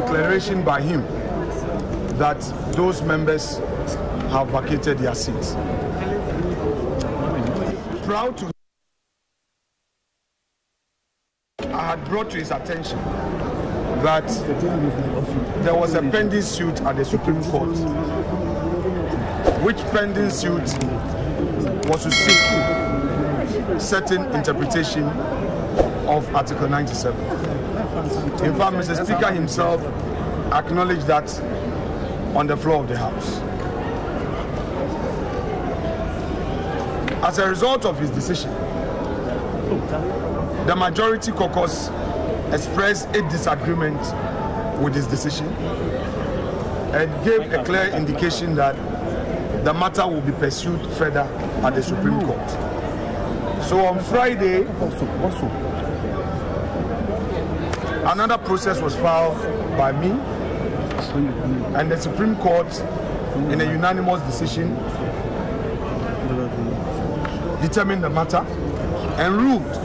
declaration by him that those members have vacated their seats. Proud to I had brought to his attention that there was a pending suit at the Supreme Court, which pending suit was to seek certain interpretation of Article 97. In fact, Mr. Speaker himself acknowledged that on the floor of the House. As a result of his decision, the majority caucus expressed a disagreement with his decision and gave a clear indication that the matter will be pursued further at the Supreme Court. So on Friday, another process was filed by me and the Supreme Court in a unanimous decision determined the matter and ruled,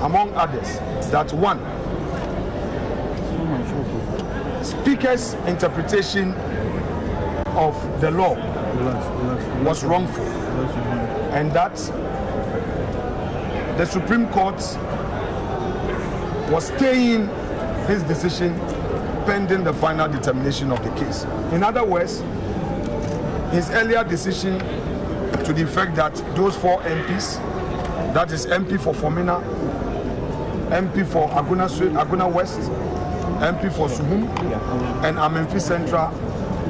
among others, that one, Speaker's interpretation of the law was wrongful and that the Supreme Court was staying his decision pending the final determination of the case. In other words, his earlier decision to the effect that those four MPs, that is MP for Fomena, MP for Agona, Agona West, MP for Suhum, and Amenfi Central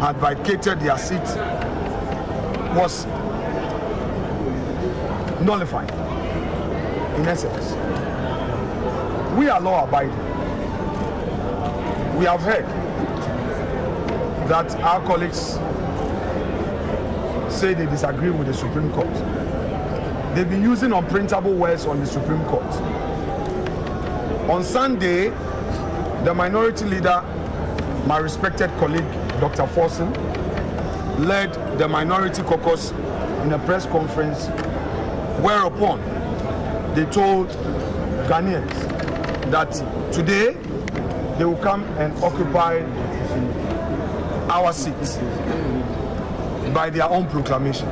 had vacated their seat was nullified, in essence. We are law abiding. We have heard that our colleagues say they disagree with the Supreme Court. They've been using unprintable words on the Supreme Court. On Sunday, the minority leader, my respected colleague, Dr. Forson, led the minority caucus in a press conference whereupon they told Ghanaians that today they will come and occupy our seats by their own proclamation.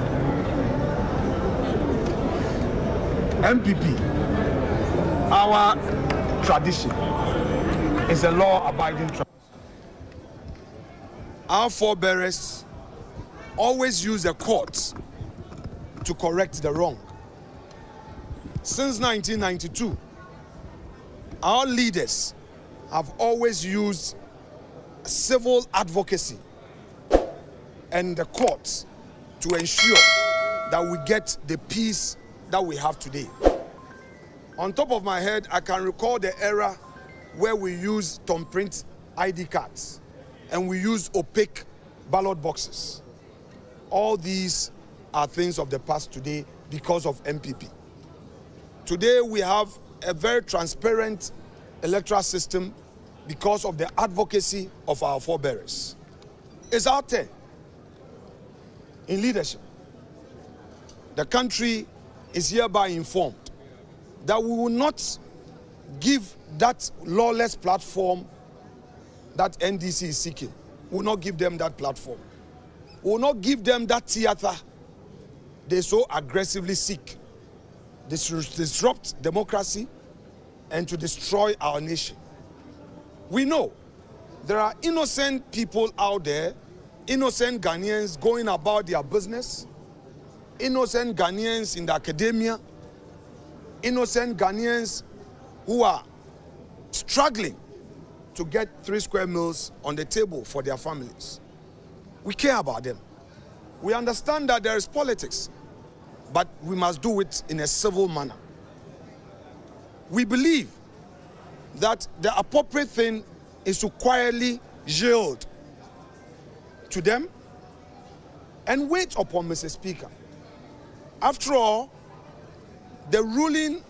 NPP, our tradition is a law-abiding tradition. Our forebears always use the courts to correct the wrong. Since 1992, our leaders have always used civil advocacy and the courts to ensure that we get the peace that we have today. On top of my head, I can recall the era where we used thumb print ID cards and we use opaque ballot boxes. All these are things of the past today because of NPP. Today we have a very transparent electoral system because of the advocacy of our forebears. It's out there in leadership. The country is hereby informed that we will not give that lawless platform that NDC is seeking. We will not give them that platform. We will not give them that theater they so aggressively seek. This disrupt democracy and to destroy our nation. We know there are innocent people out there, innocent Ghanaians going about their business, innocent Ghanaians in the academia, innocent Ghanaians who are struggling to get three square meals on the table for their families. We care about them. We understand that there is politics, but we must do it in a civil manner. We believe that the appropriate thing is to quietly yield to them and wait upon Mr. Speaker. After all, the ruling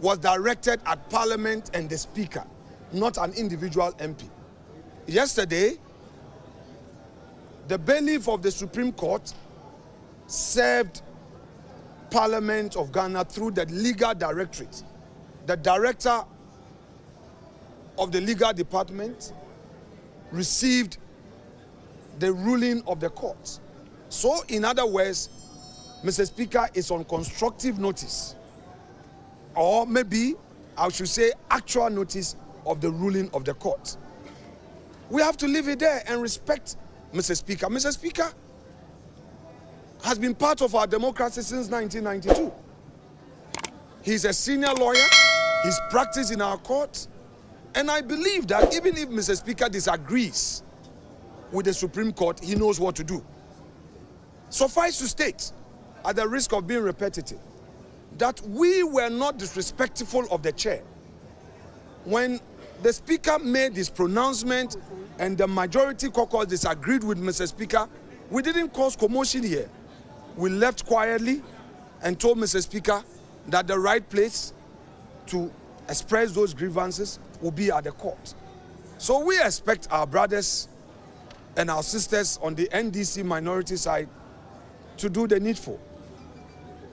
was directed at Parliament and the Speaker, not an individual MP. Yesterday, the bailiff of the Supreme Court served Parliament of Ghana through the legal directorate, the director of the legal department, received the ruling of the court. So, in other words, Mr. Speaker is on constructive notice, or maybe I should say actual notice of the ruling of the court. We have to leave it there and respect Mr. Speaker. Mr. Speaker has been part of our democracy since 1992. He's a senior lawyer, he's practice in our court, and I believe that even if Mr. Speaker disagrees with the Supreme Court, he knows what to do. Suffice to state, at the risk of being repetitive, that we were not disrespectful of the chair. When the Speaker made his pronouncement and the majority caucus disagreed with Mr. Speaker, we didn't cause commotion here. We left quietly and told Mr. Speaker that the right place to express those grievances will be at the court. So we expect our brothers and our sisters on the NDC minority side to do the needful.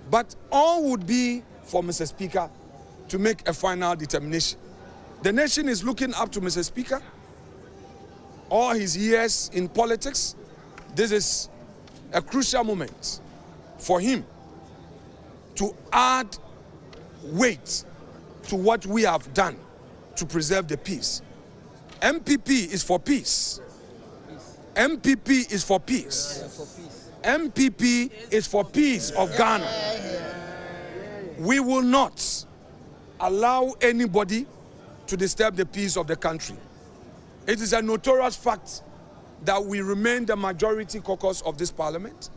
But all would be for Mr. Speaker to make a final determination. The nation is looking up to Mr. Speaker. All his years in politics, this is a crucial moment for him to add weight to what we have done to preserve the peace. NPP is for peace. NPP is for peace. NPP is for peace of Ghana. We will not allow anybody to disturb the peace of the country. It is a notorious fact that we remain the majority caucus of this parliament.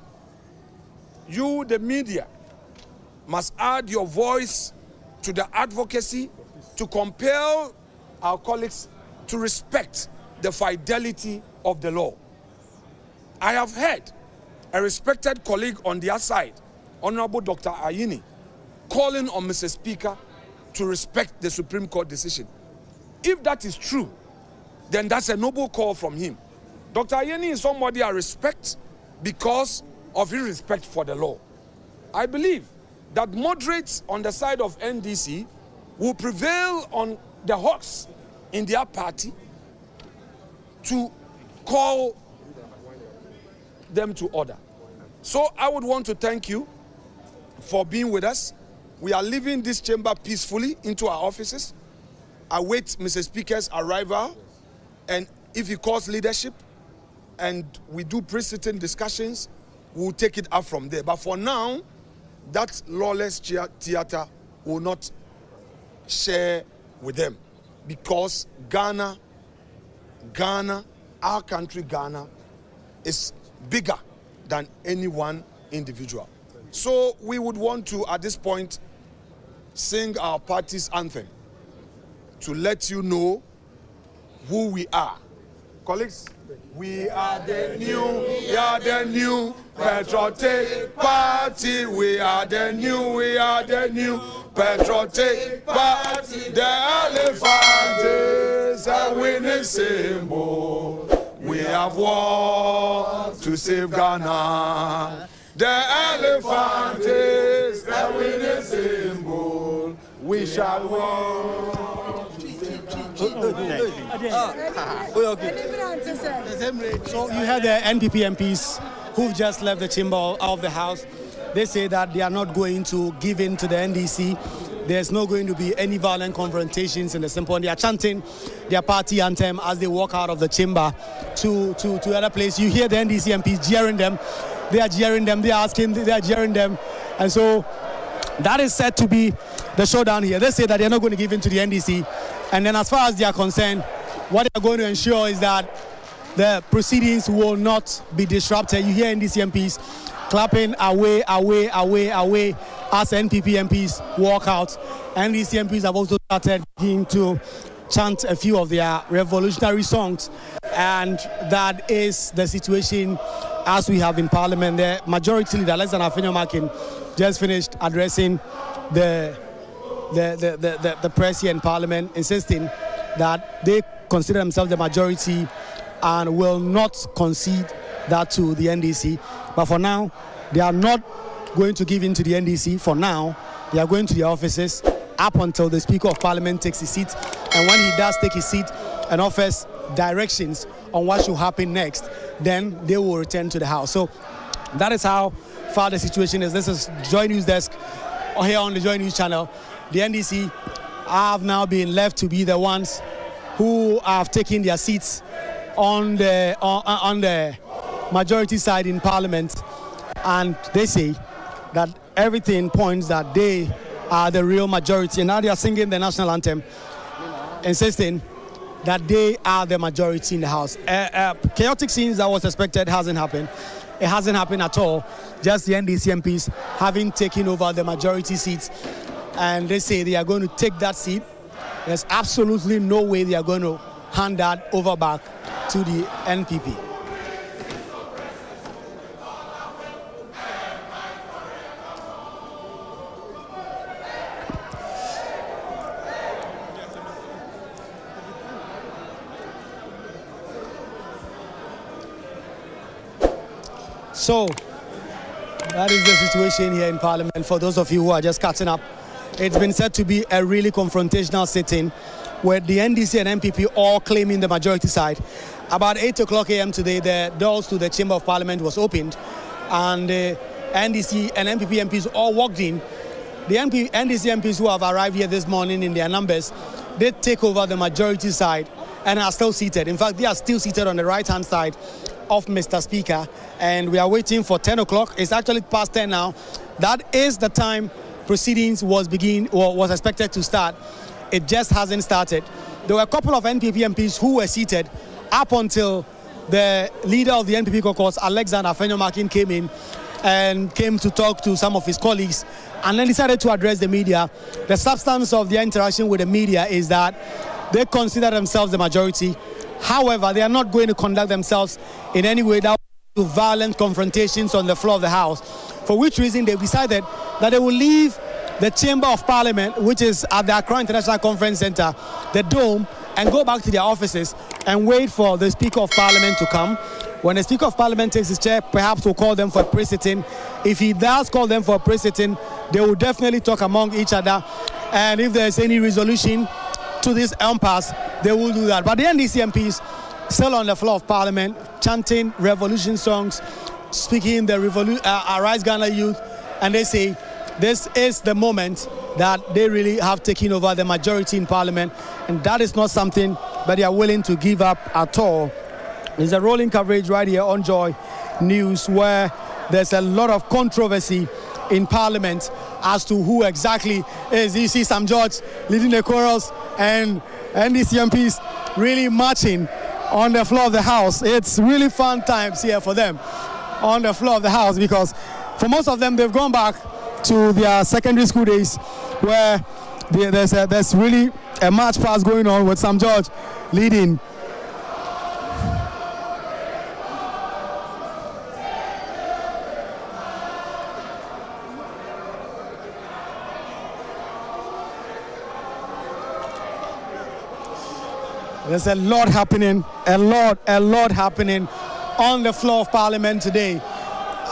You, the media, must add your voice to the advocacy to compel our colleagues to respect the fidelity of the law. I have heard a respected colleague on their side, Honorable Dr. Ayine, calling on Mr. Speaker to respect the Supreme Court decision. If that is true, then that's a noble call from him. Dr. Ayine is somebody I respect because of his respect for the law. I believe that moderates on the side of NDC will prevail on the hawks in their party to call them to order. So I would want to thank you for being with us. We are leaving this chamber peacefully into our offices. I wait Mr. Speaker's arrival, and if he calls leadership and we do pre-sitting discussions, we'll take it up from there. But for now, that lawless theater will not share with them because Ghana, Ghana, our country, Ghana, is bigger than any one individual. So we would want to, at this point, sing our party's anthem to let you know who we are. Colleagues, we are the new, we are the new patriotic party. We are the new, we are the new patriotic party. The elephant is a winning symbol. We have war to save Ghana. The elephant is a winning symbol. We shall war. So you had the NPP MPs who've just left the chamber of the House. They say that they are not going to give in to the NDC. There's not going to be any violent confrontations in the simple. They are chanting their party anthem as they walk out of the chamber to, to, to other place. You hear the NDC MPs jeering them. They are jeering them. They are asking. They are jeering them. And so that is said to be the showdown here. They say that they're not going to give in to the NDC. And then, as far as they are concerned, what they're going to ensure is that the proceedings will not be disrupted. You hear NDC MPs clapping away, away, away, away as NPP MPs walk out. NDC MPs have also started to chant a few of their revolutionary songs, and that is the situation as we have in Parliament. The majority leader, Alexander Afenyo-Markin, just finished addressing the the, the, the, the, press here in Parliament, insisting that they consider themselves the majority and will not concede that to the NDC. But for now, they are not going to give in to the NDC. For now, they are going to their offices up until the Speaker of Parliament takes his seat. And when he does take his seat and offers directions on what should happen next, then they will return to the House. So that is how far the situation is. This is Joy News Desk here on the Joy News channel. The NDC have now been left to be the ones who have taken their seats on the on, on the majority side in Parliament, and they say that everything points that they are the real majority. And now they are singing the national anthem, insisting that they are the majority in the House. Uh, uh, chaotic scenes that was expected hasn't happened. It hasn't happened at all. Just the NDC MPs having taken over the majority seats. And they say they are going to take that seat. There's absolutely no way they are going to hand that over back to the NPP. So, that is the situation here in Parliament. For those of you who are just catching up, it's been said to be a really confrontational sitting where the NDC and NPP all claiming the majority side. About 8 o'clock a.m. today, the doors to the Chamber of Parliament was opened and the NDC and NPP MPs all walked in. The NP, NDC MPs who have arrived here this morning in their numbers, they take over the majority side and are still seated. In fact, they are still seated on the right-hand side of Mr. Speaker, and we are waiting for 10 o'clock. It's actually past 10 now. That is the time proceedings was begin or was expected to start. It just hasn't started. There were a couple of NPP MPs who were seated up until the leader of the NPP caucus, Alexander Afenyo-Markin, came in and came to talk to some of his colleagues and then decided to address the media. The substance of their interaction with the media is that they consider themselves the majority. However, they are not going to conduct themselves in any way that to violent confrontations on the floor of the House, for which reason they decided that they will leave the Chamber of Parliament, which is at the Accra International Conference Center, the Dome, and go back to their offices and wait for the Speaker of Parliament to come. When the Speaker of Parliament takes his chair, perhaps we'll call them for a pre-sitting. If he does call them for a pre-sitting, they will definitely talk among each other. And if there's any resolution to this impasse, they will do that. But the NDC MPs still on the floor of Parliament, chanting revolution songs, speaking the revolu- uh, Arise Ghana Youth, and they say this is the moment that they really have taken over the majority in Parliament, and that is not something that they are willing to give up at all. There's a rolling coverage right here on Joy News where there's a lot of controversy in Parliament as to who exactly is. You see Sam George leading the chorus and NDC MPs really marching on the floor of the House. It's really fun times here for them on the floor of the House because for most of them, they've gone back to their secondary school days where there's, a, there's really a march past going on with Sam George leading There's a lot happening, a lot, a lot happening on the floor of Parliament today.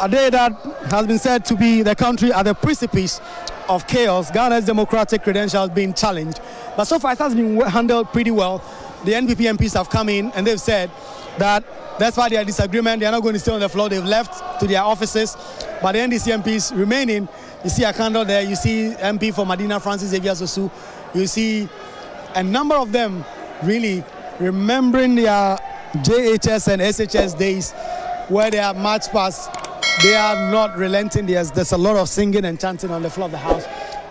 A day that has been said to be the country at the precipice of chaos. Ghana's democratic credentials being challenged. But so far it has been handled pretty well. The NPP MPs have come in and they've said that that's why they are disagreement. They are not going to stay on the floor. They've left to their offices. But the NDC MPs remaining. You see a candle there. You see MP for Madina Francis Xavier Sosu. You see a number of them really remembering their JHS and SHS days where they are march past. They are not relenting. There's, there's a lot of singing and chanting on the floor of the House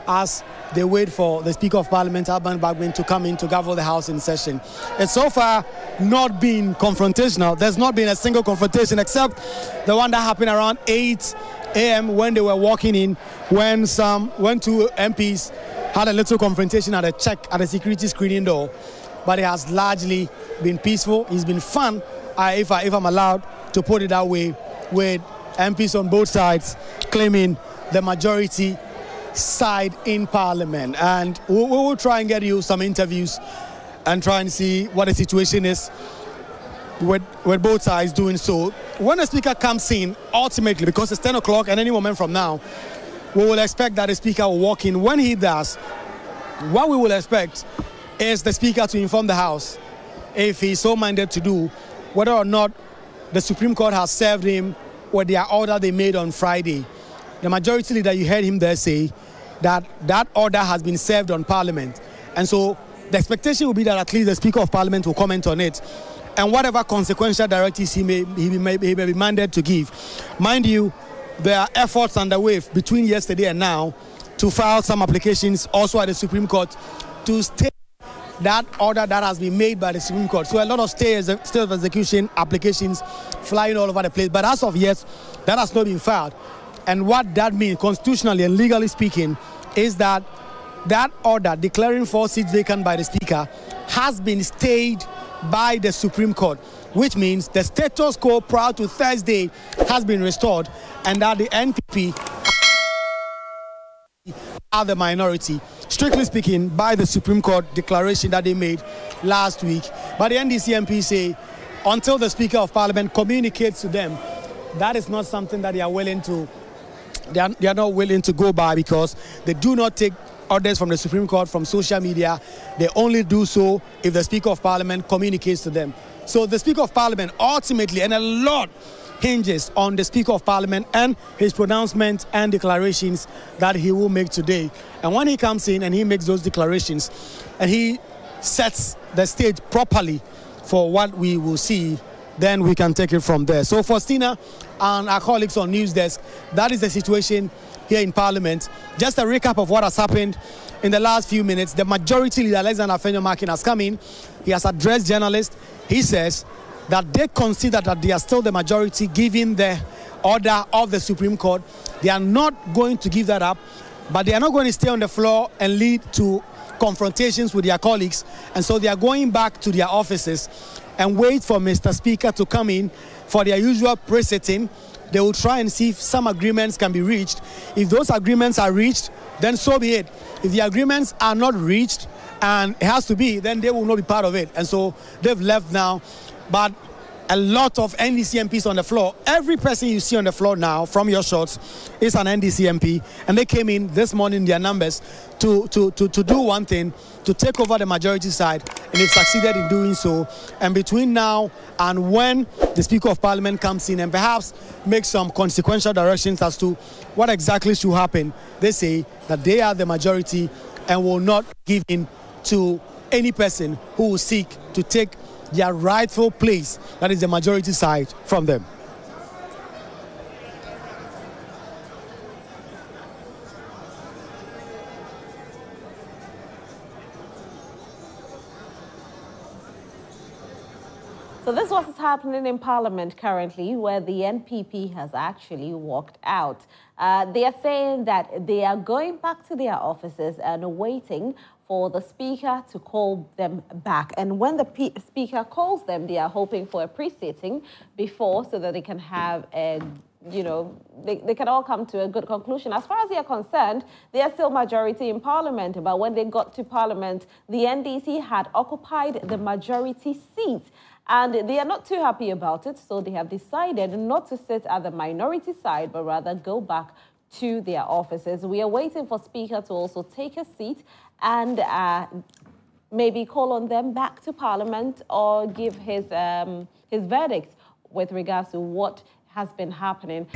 as they wait for the Speaker of Parliament, Alban Bagbin, to come in to gavel the House in session. It's so far not been confrontational. There's not been a single confrontation except the one that happened around 8 a.m. when they were walking in, when some, when two MPs had a little confrontation at a check at a security screening door but it has largely been peaceful. It's been fun, uh, if, I, if I'm allowed to put it that way, with MPs on both sides claiming the majority side in Parliament. And we, we will try and get you some interviews and try and see what the situation is with, with both sides doing so. When the speaker comes in, ultimately, because it's 10 o'clock and any moment from now, we will expect that the speaker will walk in. When he does, what we will expect is the Speaker to inform the House, if he's so minded to do, whether or not the Supreme Court has served him with their order they made on Friday. The majority leader, you heard him there say that that order has been served on Parliament. And so the expectation will be that at least the Speaker of Parliament will comment on it. And whatever consequential directives he may, he may, he may be mandate to give. Mind you, there are efforts underway between yesterday and now to file some applications also at the Supreme Court to stay that order that has been made by the Supreme Court. So a lot of stay, stay of execution applications flying all over the place. But as of yet, that has not been filed. And what that means, constitutionally and legally speaking, is that that order declaring four seats vacant by the Speaker has been stayed by the Supreme Court, which means the status quo prior to Thursday has been restored and that the NPP are the minority, strictly speaking, by the Supreme Court declaration that they made last week. But the NDC MP say until the Speaker of Parliament communicates to them, that is not something that they are willing to they are, they are not willing to go by because they do not take orders from the Supreme Court from social media. They only do so if the Speaker of Parliament communicates to them. So the Speaker of Parliament ultimately, and a lot hinges on the Speaker of Parliament and his pronouncements and declarations that he will make today. And when he comes in and he makes those declarations and he sets the stage properly for what we will see, then we can take it from there. So Faustina and our colleagues on News Desk, that is the situation here in Parliament. Just a recap of what has happened in the last few minutes. The majority leader, Alexander Afenyo-Markin, has come in. He has addressed journalists. He says that they consider that they are still the majority given the order of the Supreme Court. They are not going to give that up, but they are not going to stay on the floor and lead to confrontations with their colleagues. And so they are going back to their offices and wait for Mr. Speaker to come in for their usual pre-sitting. They will try and see if some agreements can be reached. If those agreements are reached, then so be it. If the agreements are not reached and it has to be, then they will not be part of it. And so they've left now. But a lot of NDC MPs on the floor. Every person you see on the floor now from your shots is an NDC MP. And they came in this morning, their numbers, to, to, to, to do one thing, to take over the majority side. And they've succeeded in doing so. And between now and when the Speaker of Parliament comes in and perhaps makes some consequential directions as to what exactly should happen, they say that they are the majority and will not give in to any person who will seek to take their rightful place, that is the majority side, from them. So this is what's happening in Parliament currently, where the NPP has actually walked out. Uh, they are saying that they are going back to their offices and waiting for the speaker to call them back. And when the speaker calls them, they are hoping for a pre-sitting before so that they can have a you know, they, they can all come to a good conclusion. As far as they are concerned, they are still majority in parliament. But when they got to parliament, the NDC had occupied the majority seat. And they are not too happy about it, so they have decided not to sit at the minority side, but rather go back to their offices. We are waiting for Speaker to also take a seat and uh, maybe call on them back to Parliament or give his, um, his verdict with regards to what has been happening.